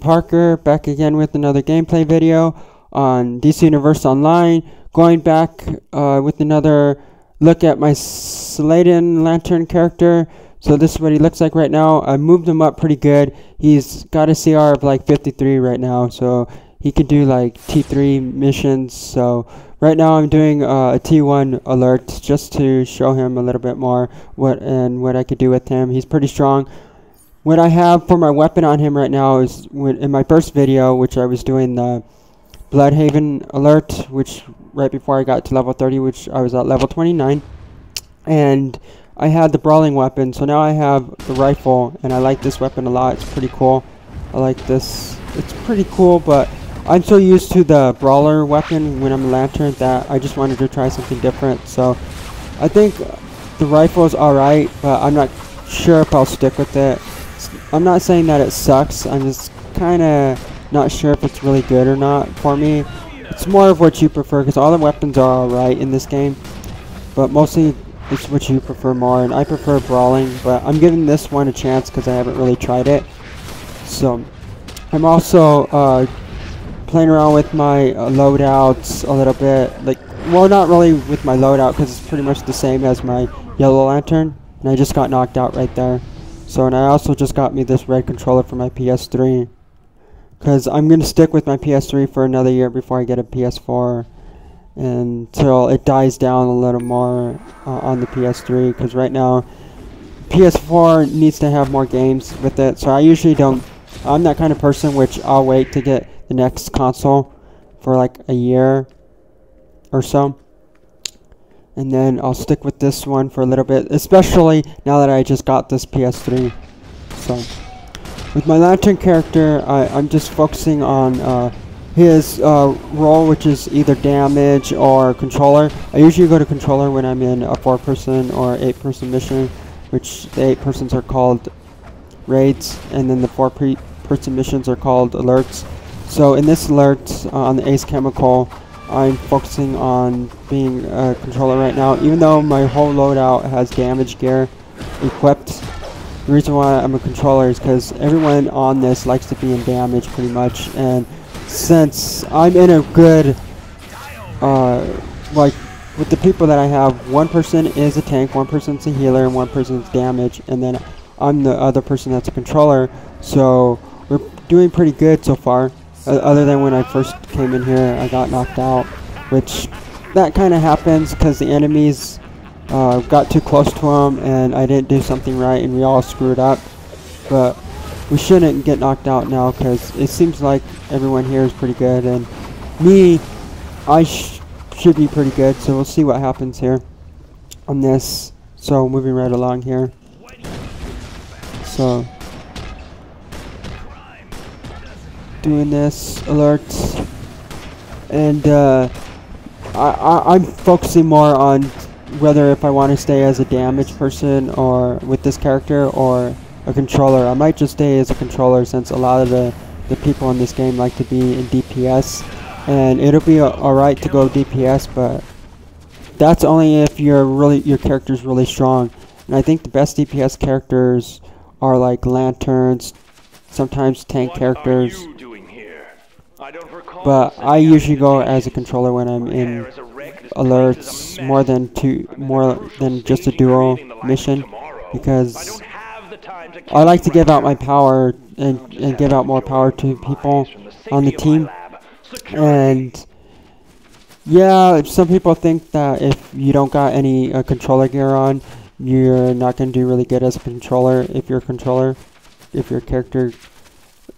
Parker back again with another gameplay video on DC Universe Online. Going back uh, with another look at my Celadon Lantern character. So this is what he looks like right now. I moved him up pretty good. He's got a CR of like 53 right now, so he could do like T3 missions. So right now I'm doing uh, a T1 alert just to show him a little bit more what and what I could do with him. He's pretty strong. What I have for my weapon on him right now is in my first video, which I was doing the Blüdhaven alert, which right before I got to level 30, which I was at level 29. And I had the brawling weapon, so now I have the rifle, and I like this weapon a lot. It's pretty cool. I like this. It's pretty cool, but I'm so used to the brawler weapon when I'm a lantern that I just wanted to try something different. So I think the rifle is alright, but I'm not sure if I'll stick with it. I'm not saying that it sucks. I'm just kind of not sure if it's really good or not for me. It's more of what you prefer because all the weapons are alright in this game. But mostly it's what you prefer more. And I prefer brawling. But I'm giving this one a chance because I haven't really tried it. So I'm also uh, playing around with my uh, loadouts a little bit. Like, well, not really with my loadout because it's pretty much the same as my yellow lantern. And I just got knocked out right there. So, and I also just got me this red controller for my PS3. Because I'm going to stick with my PS3 for another year before I get a PS4. Until it dies down a little more uh, on the PS3. Because right now, PS4 needs to have more games with it. So I usually don't... I'm that kind of person which I'll wait to get the next console for like a year or so and then I'll stick with this one for a little bit, especially now that I just got this PS3. So, with my Lantern character, I, am just focusing on uh, his uh, role, which is either damage or controller. I usually go to controller when I'm in a 4-person or 8-person mission, which the 8 persons are called raids, and then the 4-person missions are called alerts. So in this alert uh, on the Ace Chemical, I'm focusing on being a controller right now, even though my whole loadout has damage gear equipped. The reason why I'm a controller is because everyone on this likes to be in damage pretty much, and since I'm in a good, uh, like, with the people that I have, one person is a tank, one person's a healer, and one person's damage, and then I'm the other person that's a controller, so we're doing pretty good so far other than when I first came in here, I got knocked out, which that kind of happens because the enemies uh, got too close to them and I didn't do something right and we all screwed up. But we shouldn't get knocked out now because it seems like everyone here is pretty good and me, I sh should be pretty good. So we'll see what happens here on this. So moving right along here. So doing this alerts. And uh, I, am focusing more on whether if I want to stay as a damage person or with this character or a controller. I might just stay as a controller since a lot of the, the people in this game like to be in DPS and it'll be alright to go DPS but that's only if you're really your character's really strong. And I think the best DPS characters are like lanterns sometimes tank characters but I usually go as a controller when I'm in alerts more than two, more than just a duo mission, because I like to give out my power and, and give out more power to people on the team. And yeah, some people think that if you don't got any uh, controller gear on, you're not going to do really good as a controller if you're a controller, if your character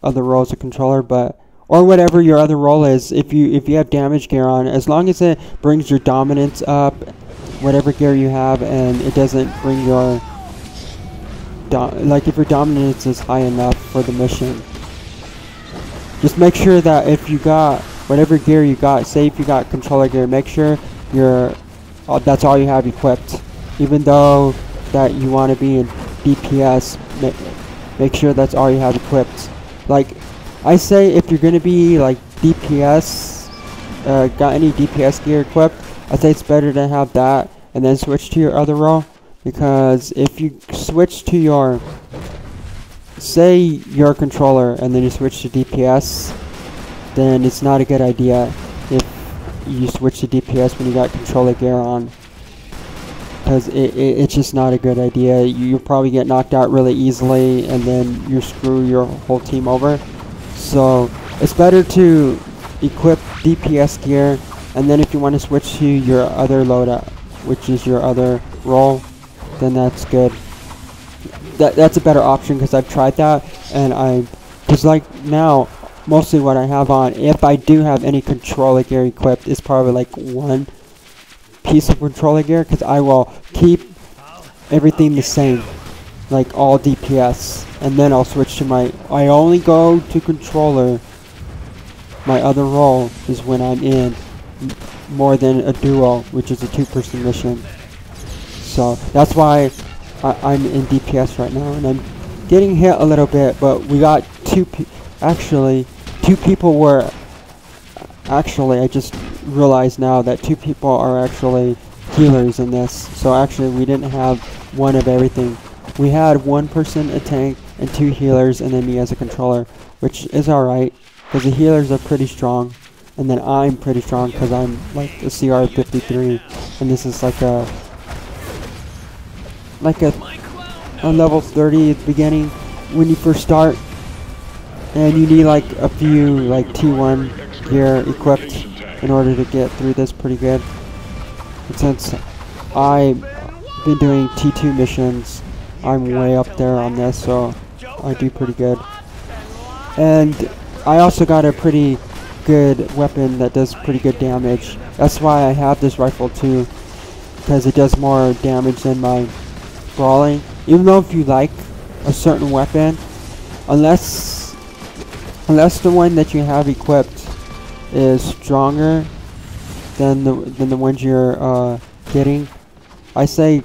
other role is a controller, but or whatever your other role is. If you if you have damage gear on, as long as it brings your dominance up, whatever gear you have, and it doesn't bring your like if your dominance is high enough for the mission. Just make sure that if you got whatever gear you got, say if you got controller gear, make sure you're uh, that's all you have equipped. Even though that you want to be in DPS, make, make sure that's all you have equipped. Like I say if you're gonna be like DPS, uh, got any DPS gear equipped, I say it's better to have that and then switch to your other role because if you switch to your say you're controller and then you switch to DPS, then it's not a good idea if you switch to DPS when you got controller gear on. Because it, it, it's just not a good idea. You, you'll probably get knocked out really easily and then you screw your whole team over. So it's better to equip DPS gear and then if you want to switch to your other loadout, which is your other role, then that's good. That that's a better option because I've tried that and I because like now mostly what I have on if I do have any controller gear equipped is probably like one piece of controller gear because I will keep everything the same like all DPS and then I'll switch to my I only go to controller. My other role is when I'm in more than a duo which is a two person mission. So that's why I, am in DPS right now, and I'm getting hit a little bit, but we got two, actually, two people were, actually, I just realized now that two people are actually healers in this, so actually we didn't have one of everything. We had one person a tank and two healers, and then me as a controller, which is alright, because the healers are pretty strong, and then I'm pretty strong because I'm like a CR53, and this is like a like a on level 30 at the beginning when you first start and you need like a few like T1 gear equipped in order to get through this pretty good. And since I've been doing T2 missions I'm way up there on this so I do pretty good. And I also got a pretty good weapon that does pretty good damage. That's why I have this rifle too because it does more damage than my brawling, even though if you like a certain weapon, unless unless the one that you have equipped is stronger than the than the ones you're uh, getting, I say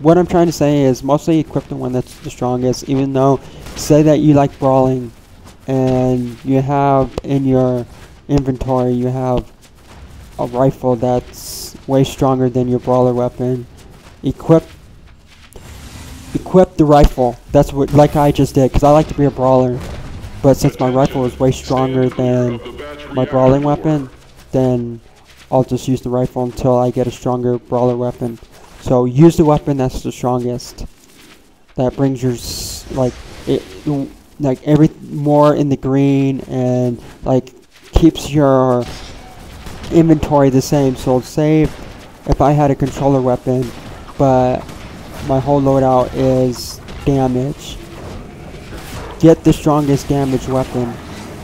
what I'm trying to say is mostly equip the one that's the strongest. Even though, say that you like brawling, and you have in your inventory you have a rifle that's way stronger than your brawler weapon. Equip equip the rifle. That's what, like I just did, because I like to be a brawler. But since my rifle is way stronger than my brawling weapon, then I'll just use the rifle until I get a stronger brawler weapon. So use the weapon that's the strongest. That brings your like it like every more in the green and like keeps your inventory the same. So save if I had a controller weapon, but my whole loadout is damage. Get the strongest damage weapon.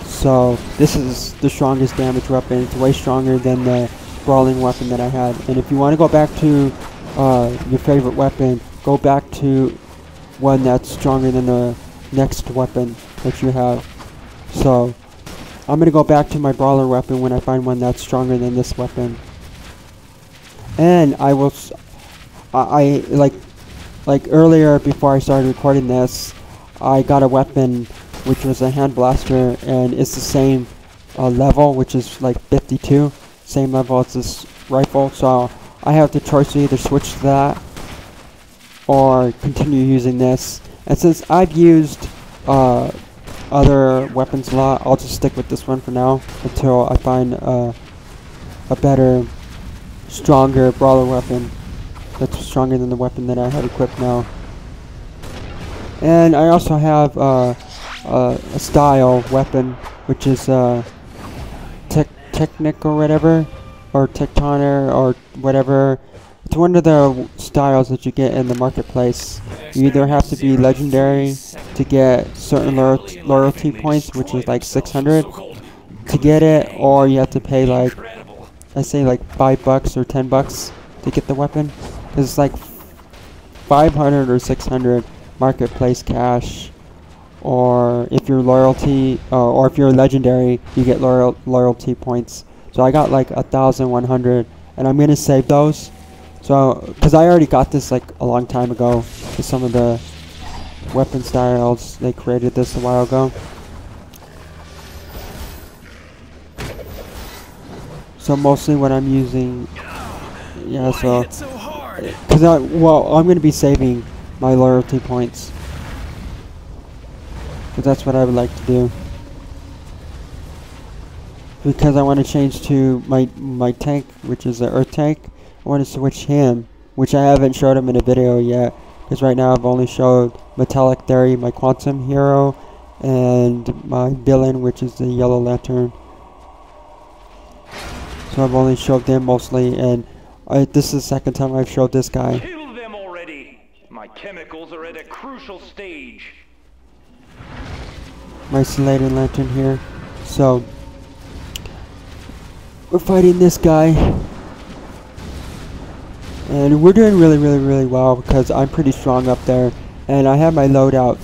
So this is the strongest damage weapon. It's way stronger than the brawling weapon that I had. And if you want to go back to uh, your favorite weapon, go back to one that's stronger than the next weapon that you have. So I'm going to go back to my brawler weapon when I find one that's stronger than this weapon. And I will, I, like like earlier before I started recording this, I got a weapon which was a hand blaster and it's the same uh, level which is like 52, same level as this rifle so I have the choice to either switch to that or continue using this and since I've used uh, other weapons a lot, I'll just stick with this one for now until I find uh, a better, stronger brawler weapon that's stronger than the weapon that I have equipped now. And I also have uh, a style weapon, which is uh, tech Technic or whatever, or Tectoner or whatever. It's one of the styles that you get in the marketplace. You either have to be legendary to get certain loyalty, points, which is like 600 to get it, or you have to pay like, I say like 5 bucks or 10 bucks to get the weapon. It's like 500 or 600 marketplace cash or if you're loyalty uh, or if you're legendary you get loyal loyalty points so I got like a thousand one hundred and I'm gonna save those so because I already got this like a long time ago with some of the weapon styles they created this a while ago so mostly what I'm using yeah so because I, well, I'm going to be saving my loyalty points. Because that's what I would like to do. Because I want to change to my my tank, which is the earth tank. I want to switch him, which I haven't showed him in a video yet. Because right now I've only showed Metallic Theory, my Quantum Hero, and my villain, which is the Yellow Lantern. So I've only showed them mostly, and I, this is the second time I've showed this guy. Kill them already! My chemicals are at a crucial stage. My Celadon Lantern here. So, we're fighting this guy. And we're doing really, really, really well because I'm pretty strong up there. And I have my loadout.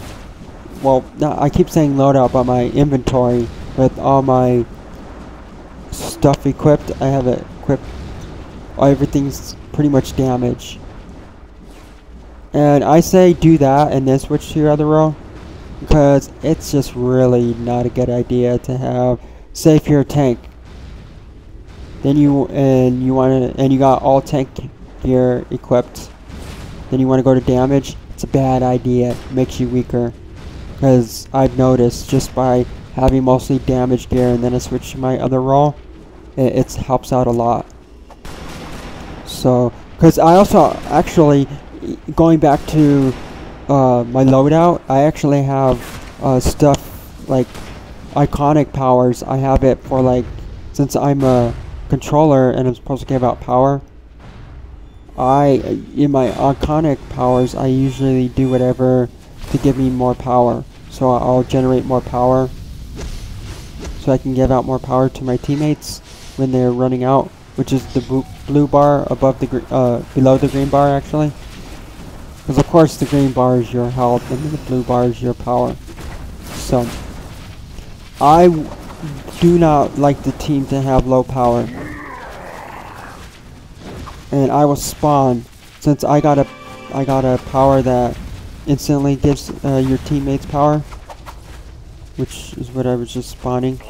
Well, not, I keep saying loadout, but my inventory with all my stuff equipped. I have it equipped. Everything's pretty much damaged. And I say do that and then switch to your other role. Because it's just really not a good idea to have, you're a tank. Then you, and you want to, and you got all tank gear equipped. Then you want to go to damage. It's a bad idea. It makes you weaker. Because I've noticed just by having mostly damage gear and then I switch to my other role, it, it helps out a lot. So, because I also actually, going back to uh, my loadout, I actually have uh, stuff like iconic powers. I have it for like, since I'm a controller and I'm supposed to give out power, I, in my iconic powers, I usually do whatever to give me more power. So I'll generate more power so I can give out more power to my teammates when they're running out, which is the blue bar above the uh, below the green bar actually. Because of course the green bar is your health and the blue bar is your power. So, I do not like the team to have low power. And I will spawn, since I got a, I got a power that instantly gives uh, your teammates power, which is what I was just spawning.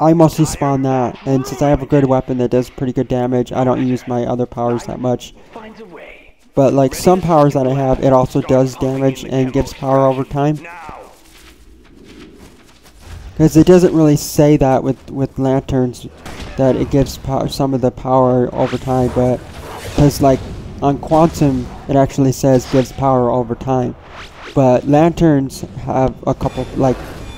I mostly spawn that, and since I have a good weapon that does pretty good damage, I don't use my other powers that much. But like some powers that I have, it also does damage and gives power over time. Because it doesn't really say that with, with lanterns, that it gives some of the power over time, but because like on Quantum, it actually says gives power over time. But lanterns have a couple, like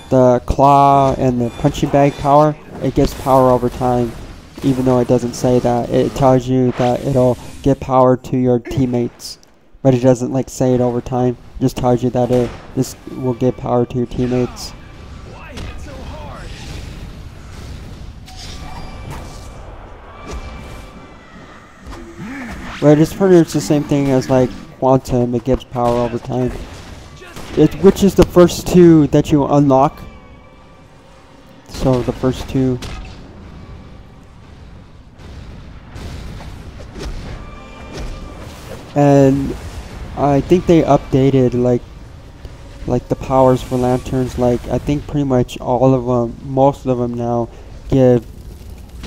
the claw and the punching bag power, it gives power over time, even though it doesn't say that. It tells you that it'll give power to your teammates, but it doesn't like say it over time. It just tells you that it this will give power to your teammates. But it's pretty much the same thing as like Quantum, it gives power all the time. It, which is the first two that you unlock. So the first two. And I think they updated like like the powers for lanterns like I think pretty much all of them most of them now give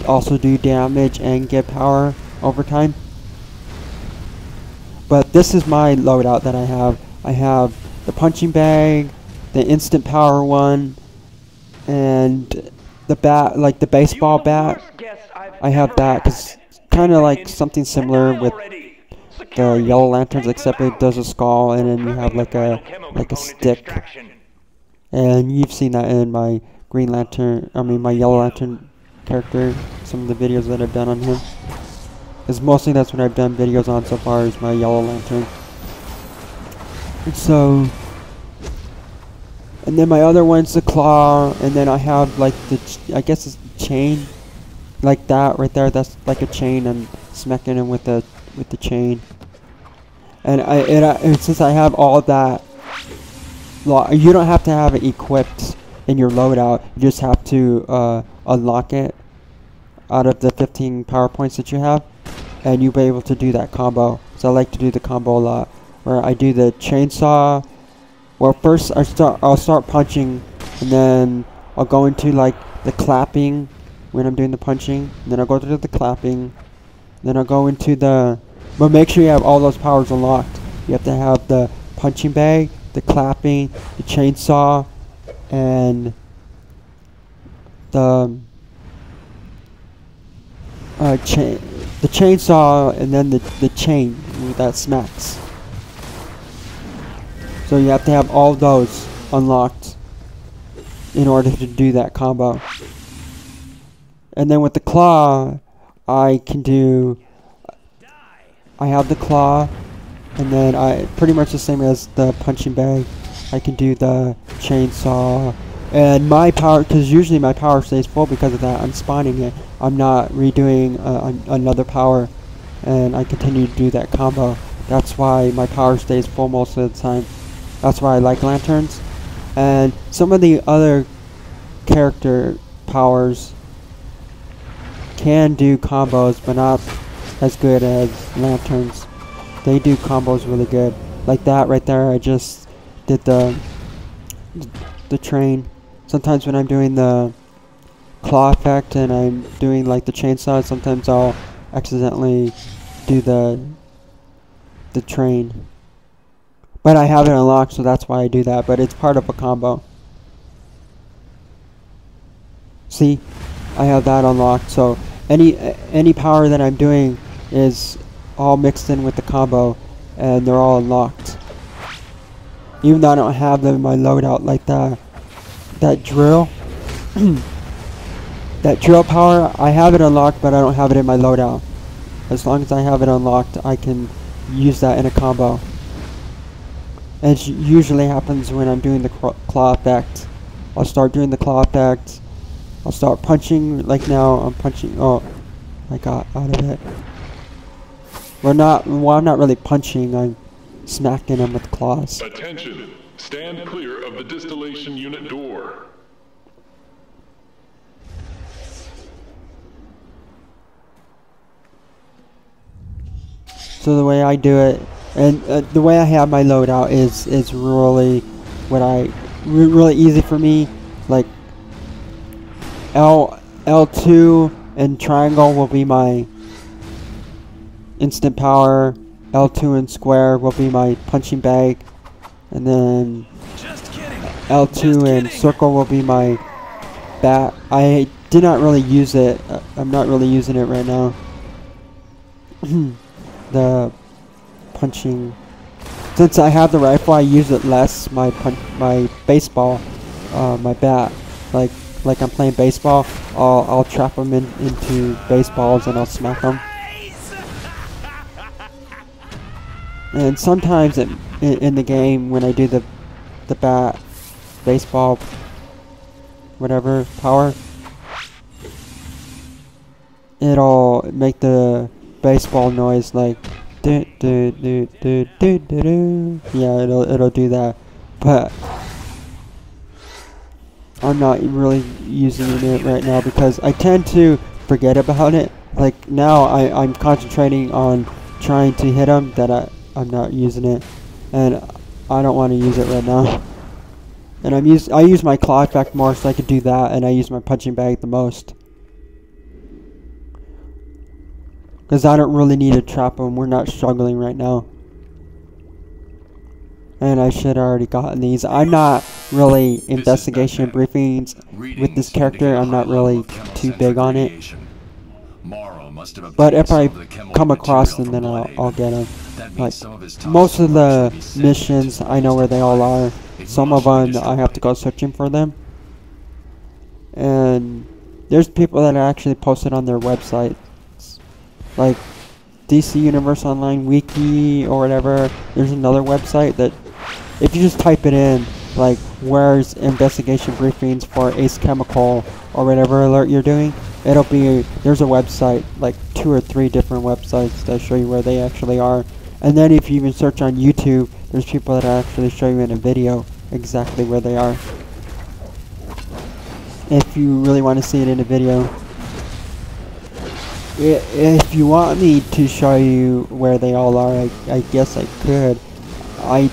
also do damage and get power over time but this is my loadout that I have. I have the punching bag, the instant power one, and the bat, like the baseball bat. I have that because kind of like something similar with the yellow lanterns, except it does a skull, and then you have like a like a stick. And you've seen that in my Green Lantern, I mean my Yellow Lantern character, some of the videos that I've done on him. Because mostly that's what I've done videos on so far is my Yellow Lantern. And so... And then my other one's the claw, and then I have like the, I guess it's chain, like that right there. That's like a chain. I'm smacking him with the with the chain. And I and, I, and since I have all that, you don't have to have it equipped in your loadout. You just have to uh, unlock it out of the 15 power points that you have and you'll be able to do that combo. So I like to do the combo a lot, where I do the chainsaw. Well, first I start, I'll start punching, and then I'll go into like the clapping when I'm doing the punching. then I'll go to the clapping. Then I'll go into the, but make sure you have all those powers unlocked. You have to have the punching bag, the clapping, the chainsaw, and the uh, cha- the chainsaw and then the, the chain that smacks. So you have to have all those unlocked in order to do that combo. And then with the claw, I can do. I have the claw, and then I pretty much the same as the punching bag. I can do the chainsaw, and my power because usually my power stays full because of that. I'm spawning it. I'm not redoing uh, an- another power, and I continue to do that combo. That's why my power stays full most of the time. That's why I like lanterns, and some of the other character powers can do combos, but not as good as lanterns. They do combos really good, like that right there. I just did the the train. Sometimes when I'm doing the claw effect and I'm doing like the chainsaw, sometimes I'll accidentally do the the train. But I have it unlocked, so that's why I do that. But it's part of a combo. See, I have that unlocked. So any any power that I'm doing is all mixed in with the combo, and they're all unlocked. Even though I don't have them in my loadout, like the that drill, that drill power, I have it unlocked, but I don't have it in my loadout. As long as I have it unlocked, I can use that in a combo. It usually happens when I'm doing the claw effect. I'll start doing the claw effect. I'll start punching, like now I'm punching, oh, I got out of it. We're not, well I'm not really punching, I'm smacking him with claws. Attention! Stand clear of the distillation unit door. So the way I do it, and uh, the way I have my loadout is is really what I re- really easy for me. Like L L two and triangle will be my instant power. L two and square will be my punching bag, and then L two and circle will be my bat. I did not really use it. Uh, I'm not really using it right now. the punching. Since I have the rifle, I use it less. My pun- my baseball, uh, my bat, like like I'm playing baseball. I'll I'll trap them in, into baseballs and I'll smack them. And sometimes it, in, in the game when I do the the bat, baseball, whatever power, it'll make the baseball noise like do do do do do do do. Yeah, it'll it'll do that, but I'm not really using it right now because I tend to forget about it. Like now, I I'm concentrating on trying to hit them that I I'm not using it, and I don't want to use it right now. And I'm use I use my claw effect more so I could do that, and I use my punching bag the most. Because I don't really need to trap them. We're not struggling right now. And I should have already gotten these. I'm not really investigation briefings with this character. I'm not really too big on it. But if I come across them, then I'll, I'll get them. Like most of the missions, I know where they all are. Some of them, I have to go searching for them. And there's people that are actually posted on their website like DC Universe Online Wiki or whatever. There's another website that if you just type it in, like where's investigation briefings for Ace Chemical or whatever alert you're doing, it'll be there's a website like two or three different websites that show you where they actually are. And then if you even search on YouTube, there's people that actually show you in a video exactly where they are. If you really want to see it in a video. If you want me to show you where they all are, I, I guess I could. I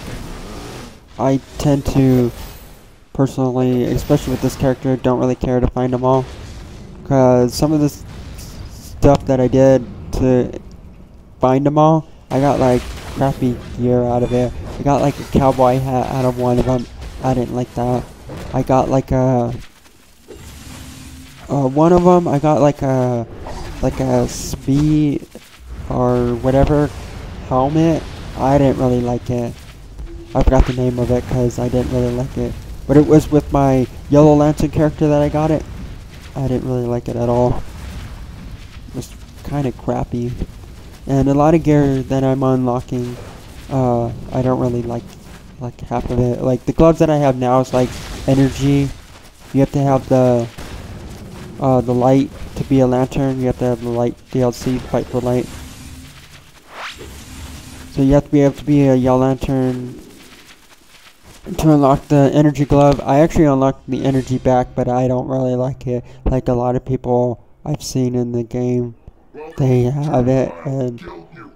I tend to personally, especially with this character, don't really care to find them all. Cause some of this stuff that I did to find them all, I got like crappy gear out of it. I got like a cowboy hat out of one of them. I didn't like that. I got like a uh, one of them. I got like a like a speed or whatever helmet. I didn't really like it. I forgot the name of it because I didn't really like it. But it was with my Yellow Lantern character that I got it. I didn't really like it at all. It was kind of crappy. And a lot of gear that I'm unlocking, uh, I don't really like like half of it. Like the gloves that I have now is like energy. You have to have the uh, the light to be a lantern. You have to have the light DLC, fight for light. So you have to be able to be a yellow lantern to unlock the energy glove. I actually unlocked the energy back, but I don't really like it. Like a lot of people I've seen in the game, they have it, and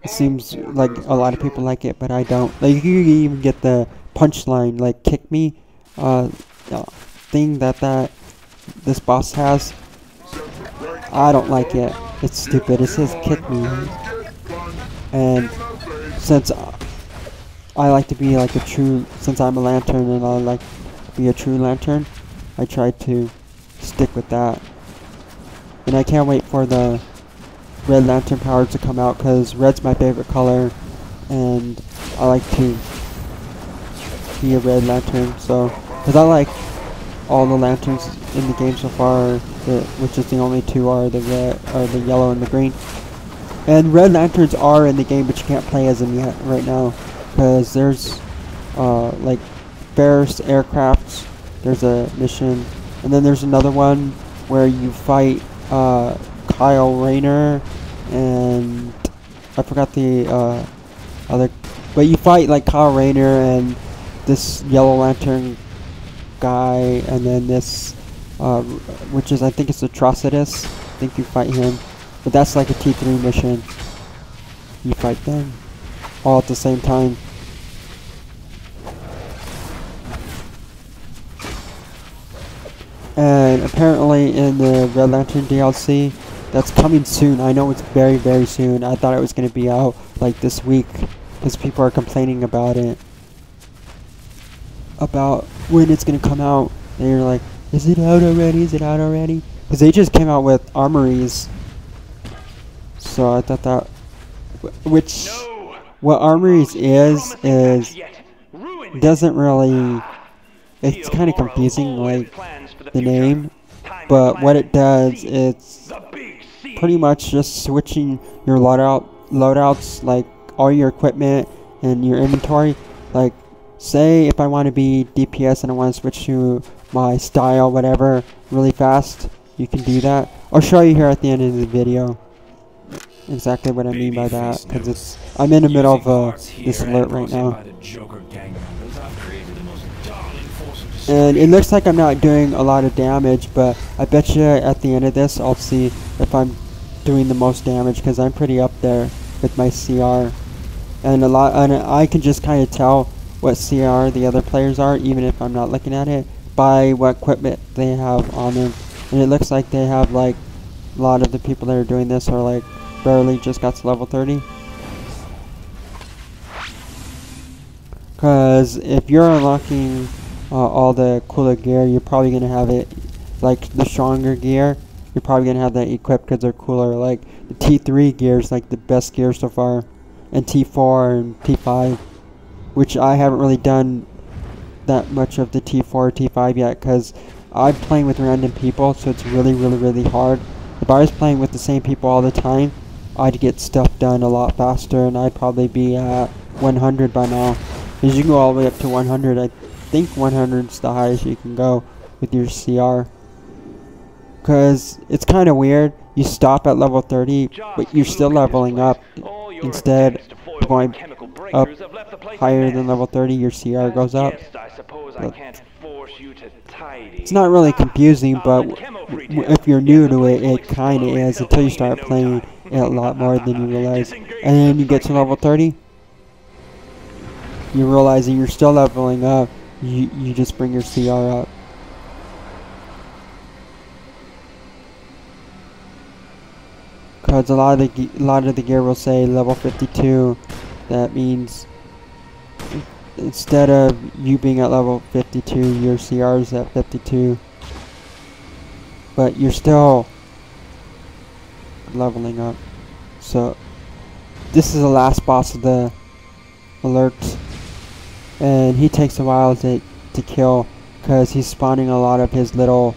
it seems like a lot of people like it, but I don't. Like you even get the punchline, like kick me, uh, thing that that this boss has. I don't like it. It's stupid. It says kick me, and since I like to be like a true, since I'm a lantern and I like to be a true lantern, I try to stick with that. And I can't wait for the red lantern powers to come out because red's my favorite color and I like to be a red lantern so because I like all the lanterns in the game so far the, which is the only two are the red or the yellow and the green and red lanterns are in the game but you can't play as them yet right now because there's uh, like Ferris aircrafts. There's a mission, and then there's another one where you fight uh, Kyle Rayner, and I forgot the uh, other, but you fight like Kyle Rayner and this Yellow Lantern guy, and then this, uh, which is I think it's Atrocitus. I think you fight him, but that's like a T3 mission. You fight them all at the same time. And apparently in the Red Lantern DLC, that's coming soon. I know it's very, very soon. I thought it was going to be out like this week because people are complaining about it. About when it's going to come out. They're like, is it out already? Is it out already? Because they just came out with armories. So I thought that, which No. what armories is is doesn't really. It's kind of confusing, like the name, but what it does, it's The big C. pretty much just switching your loadout loadouts, like all your equipment and your inventory. Like, say if I want to be DPS and I want to switch to my style, whatever, really fast, you can do that. I'll show you here at the end of the video exactly what I mean by that, because it's I'm in the middle of uh, this alert right now. And it looks like I'm not doing a lot of damage, but I bet you at the end of this I'll see if I'm doing the most damage because I'm pretty up there with my CR. And a lot, and I can just kind of tell what CR the other players are, even if I'm not looking at it, by what equipment they have on them. And it looks like they have like a lot of the people that are doing this are like barely just got to level 30. Because if you're unlocking uh, all the cooler gear, you're probably going to have it, like the stronger gear, you're probably going to have that equipped because they're cooler. Like the T3 gear is like the best gear so far, and T4 and T5, which I haven't really done that much of the T4 or T5 yet because I'm playing with random people, so it's really, really, really hard. If I was playing with the same people all the time, I'd get stuff done a lot faster, and I'd probably be at 100 by now. Because you can go all the way up to 100. I think 100 is the highest you can go with your CR. Because it's kind of weird. You stop at level 30, but you're still leveling up. Instead of going up higher than level 30, your CR goes up. But It's not really confusing, but if you're new to it, it kind of is until you start playing it a lot more than you realize. And then you get to level 30, you realize that you're still leveling up. You you just bring your CR up. Cause a lot of the a lot of the gear will say level 52. That means instead of you being at level 52, your CR is at 52. But you're still leveling up. So this is the last boss of the alert, and he takes a while to to kill because he's spawning a lot of his little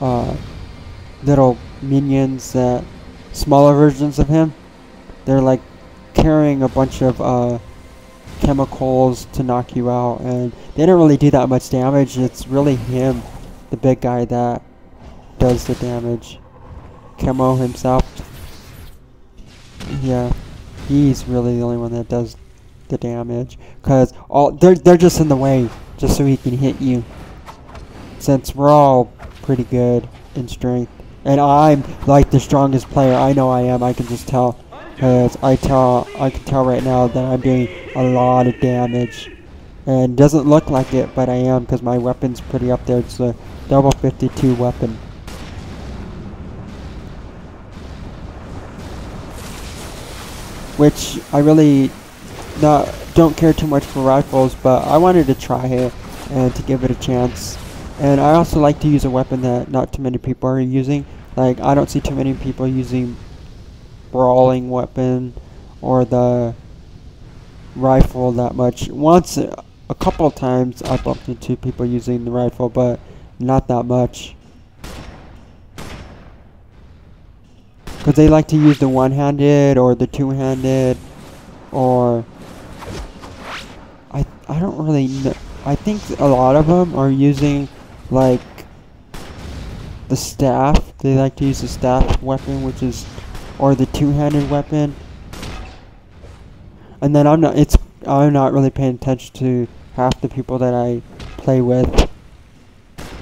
uh, little minions that smaller versions of him. They're like carrying a bunch of uh, chemicals to knock you out, and they don't really do that much damage. It's really him, the big guy, that does the damage. Chemo himself. Yeah, he's really the only one that does the damage, cause all they're they're just in the way, just so he can hit you. Since we're all pretty good in strength, and I'm like the strongest player. I know I am. I can just tell, cause I tell I can tell right now that I'm doing a lot of damage, and doesn't look like it, but I am, cause my weapon's pretty up there. It's a double 52 weapon. which I really not don't care too much for rifles, but I wanted to try it and to give it a chance. And I also like to use a weapon that not too many people are using. Like I don't see too many people using brawling weapon or the rifle that much. Once a couple times I bumped into people using the rifle, but not that much. Because they like to use the one-handed or the two-handed or... I, I don't really know. I think a lot of them are using like the staff. They like to use the staff weapon, which is or the two-handed weapon. And then I'm not. It's I'm not really paying attention to half the people that I play with,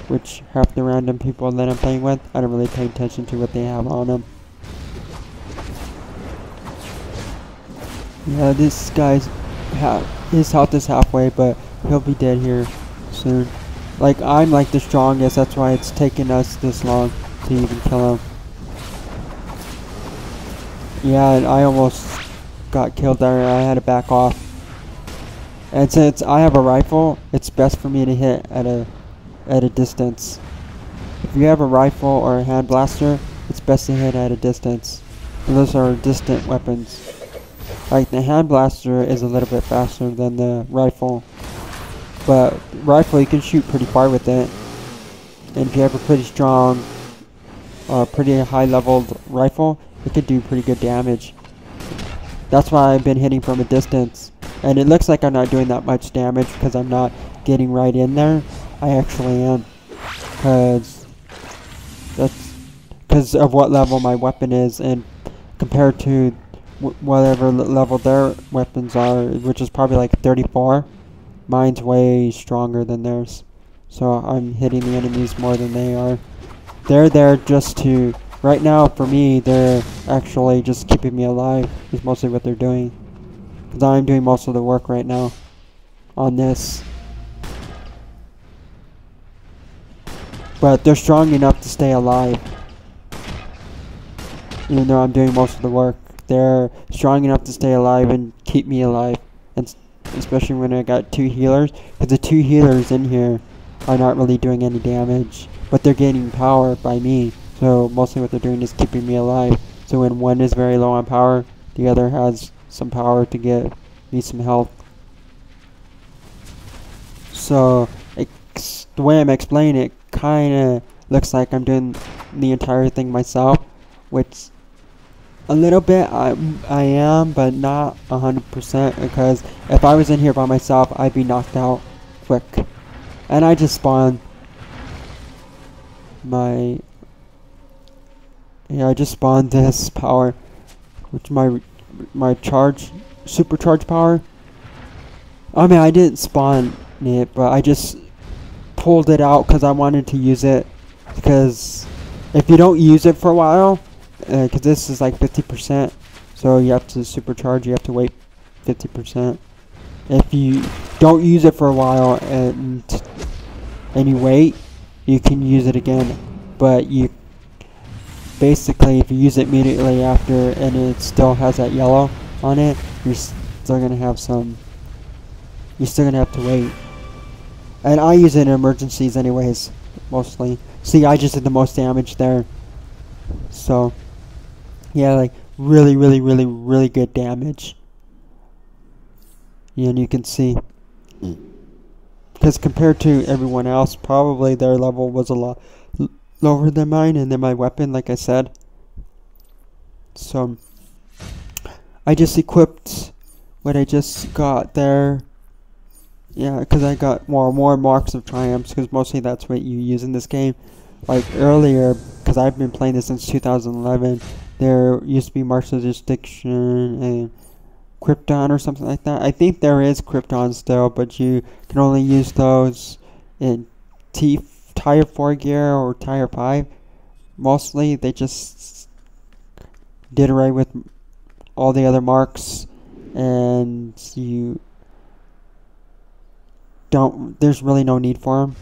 which half the random people that I'm playing with. I don't really pay attention to what they have on them. Yeah, this guy's ha his health is halfway, but he'll be dead here soon. Like, I'm like the strongest, that's why it's taken us this long to even kill him. Yeah, and I almost got killed there, I had to back off. And since I have a rifle, it's best for me to hit at a at a distance. If you have a rifle or a hand blaster, it's best to hit at a distance. And those are distant weapons. Like the hand blaster is a little bit faster than the rifle. But rifle you can shoot pretty far with it. And if you have a pretty strong, uh, pretty high leveled rifle, it could do pretty good damage. That's why I've been hitting from a distance. And it looks like I'm not doing that much damage because I'm not getting right in there. I actually am. Because that's because of what level my weapon is and compared to whatever level their weapons are, which is probably like 34. Mine's way stronger than theirs. So I'm hitting the enemies more than they are. They're there just to... Right now, for me, they're actually just keeping me alive. Is mostly what they're doing. Because I'm doing most of the work right now. On this. But they're strong enough to stay alive. Even though I'm doing most of the work they're strong enough to stay alive and keep me alive. And especially when I got two healers, because the two healers in here are not really doing any damage, but they're gaining power by me. So mostly what they're doing is keeping me alive. So when one is very low on power, the other has some power to get me some health. So the way I'm explaining it kind of looks like I'm doing the entire thing myself, which a little bit, I, I am, but not 100% because if I was in here by myself, I'd be knocked out quick. And I just spawned my... Yeah, I just spawned this power, which my my charge, supercharge power. I mean, I didn't spawn it, but I just pulled it out because I wanted to use it. Because if you don't use it for a while, because uh, this is like 50%, so you have to supercharge, you have to wait 50%. If you don't use it for a while and, and you wait, you can use it again, but you basically if you use it immediately after and it still has that yellow on it, you're still going to have some you're still gonna have to wait. And I use it in emergencies anyways, mostly. See, I just did the most damage there. So, yeah, like really, really, really, really good damage. And you can see. Because compared to everyone else, probably their level was a lot lower than mine, and then my weapon, like I said. So, I just equipped what I just got there. Yeah, because I got more more marks of triumphs, because mostly that's what you use in this game. Like earlier, because I've been playing this since 2011, there used to be marks of distinction and Krypton or something like that. I think there is Krypton still, but you can only use those in T Tire 4 gear or Tire 5. Mostly, they just did away with all the other marks, and you don't. There's really no need for them.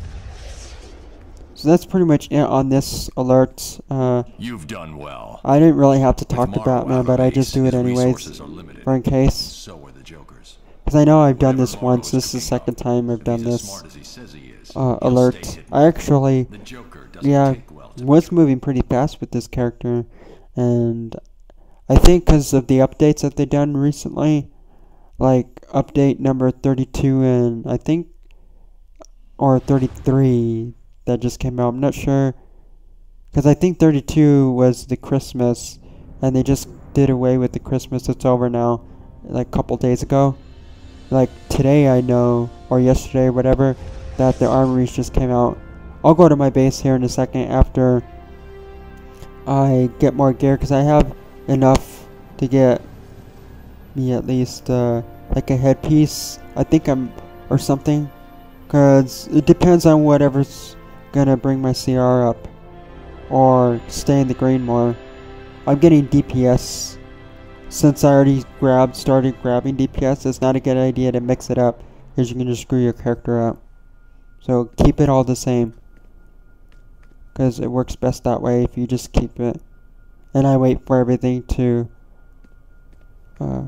So that's pretty much it on this alert. Uh, You've done well. I didn't really have to talk to Batman, but I just do it anyways, resources are limited. for in case. So are the Joker's. Because I know I've done this once. This is the second time I've done this he he is, uh, alert. I actually, yeah, was moving pretty fast with this character, and I think because of the updates that they've done recently, like update number 32 and I think, or 33 that just came out. I'm not sure, because I think 32 was the Christmas, and they just did away with the Christmas. It's over now, like a couple days ago. Like today, I know, or yesterday, whatever, that the armories just came out. I'll go to my base here in a second after I get more gear because I have enough to get me at least uh, like a headpiece. I think I'm or something because it depends on whatever's gonna bring my CR up or stay in the green more. I'm getting DPS since I already grabbed started grabbing DPS. It's not a good idea to mix it up because you can just screw your character up. So keep it all the same because it works best that way if you just keep it. And I wait for everything to uh,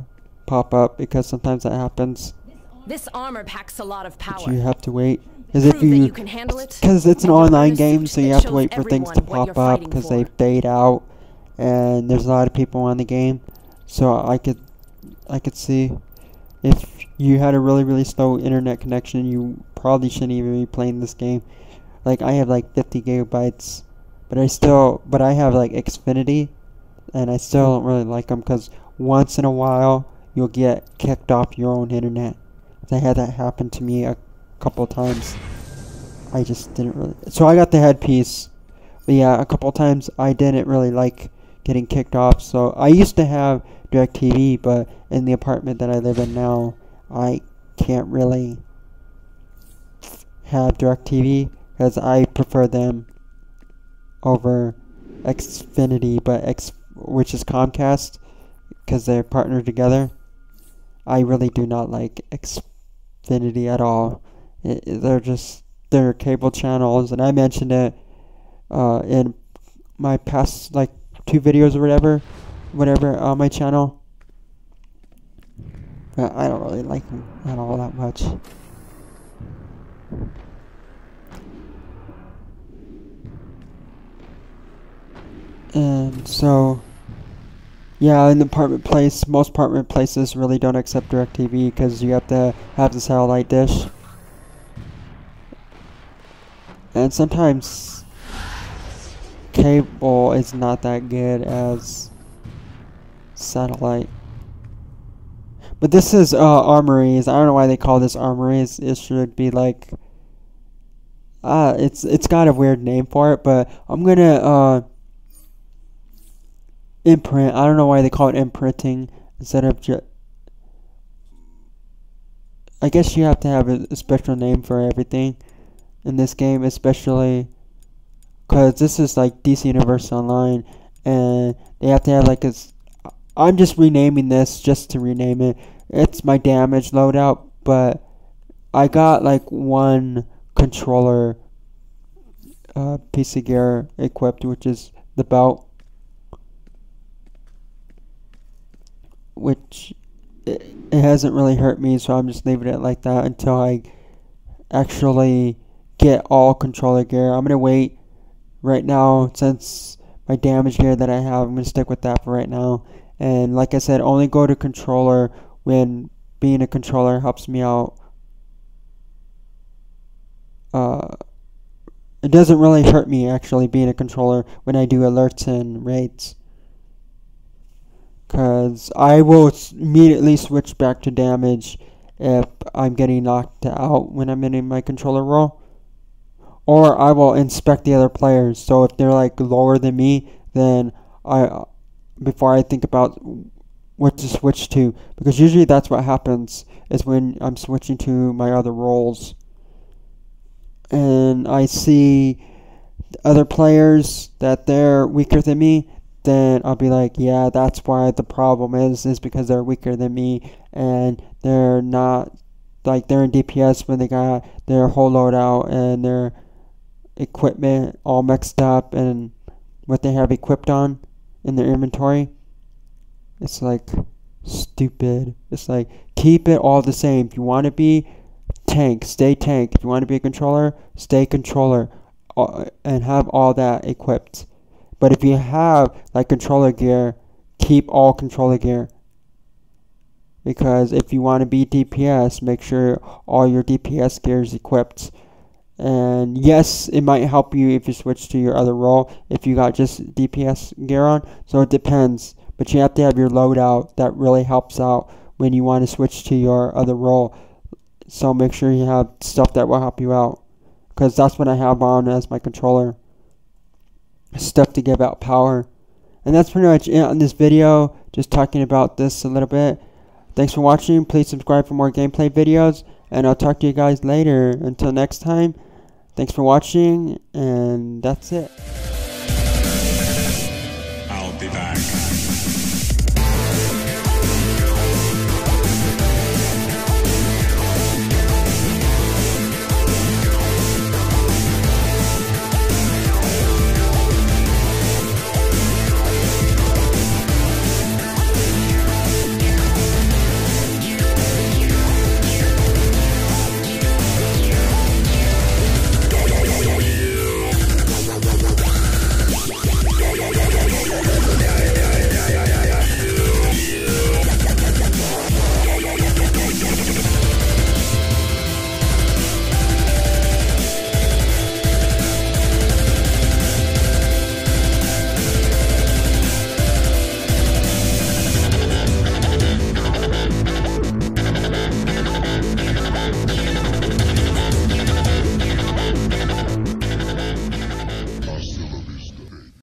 pop up because sometimes that happens. This armor packs a lot of power. You have to wait. Because if you, handle it, because it's an and you'll earn online game, so you have to wait for things to pop up because they fade out, and there's a lot of people on the game. So I could, I could see, if you had a really really slow internet connection, you probably shouldn't even be playing this game. Like I have like 50 gigabytes, but I still, but I have like Xfinity, and I still don't really like them because once in a while you'll get kicked off your own internet. I had that happen to me a couple times. I just didn't really. So I got the headpiece. But yeah, a couple times I didn't really like getting kicked off. So I used to have DirecTV, but in the apartment that I live in now, I can't really have DirecTV because I prefer them over Xfinity, but X, which is Comcast, because they're partnered together. I really do not like Xfinity at all. It- they're just they're cable channels, and I mentioned it uh, in my past like two videos or whatever, whatever on my channel. But I don't really like them at all that much. And so, yeah, in the apartment place, most apartment places really don't accept DirecTV because you have to have the satellite dish. And sometimes cable is not that good as satellite. But this is uh, armories. I don't know why they call this armories. It should be like uh it's it's got a weird name for it, but I'm gonna uh imprint. I don't know why they call it imprinting instead of just. I guess you have to have a, special name for everything in this game, especially because this is like DC Universe Online, and they have to have like a. I'm just renaming this just to rename it. It's my damage loadout, but I got like one controller uh, piece of gear equipped, which is the belt, which it, it hasn't really hurt me, so I'm just leaving it like that until I actually get all controller gear. I'm gonna wait right now since my damage gear that I have. I'm gonna stick with that for right now. And like I said, only go to controller when being a controller helps me out. Uh, it doesn't really hurt me actually being a controller when I do alerts and raids. Because I will immediately switch back to damage if I'm getting knocked out when I'm in my controller role. Or I will inspect the other players. So if they're like lower than me, then I before I think about what to switch to because usually that's what happens is when I'm switching to my other roles and I see other players that they're weaker than me then I'll be like yeah that's why the problem is is because they're weaker than me and they're not like they're in DPS when they got their whole loadout and their equipment all mixed up and what they have equipped on in their inventory. It's like stupid. It's like keep it all the same. If you want to be tank, stay tank. If you want to be a controller, stay controller, uh, and have all that equipped. But if you have like controller gear, keep all controller gear. Because if you want to be DPS, make sure all your DPS gear is equipped and yes, it might help you if you switch to your other role if you got just DPS gear on. So it depends. But you have to have your loadout that really helps out when you want to switch to your other role. So make sure you have stuff that will help you out. Because that's what I have on as my controller. Stuff to give out power. And that's pretty much it on this video. Just talking about this a little bit. Thanks for watching. Please subscribe for more gameplay videos and I'll talk to you guys later. Until next time, thanks for watching, and that's it. I'll be back.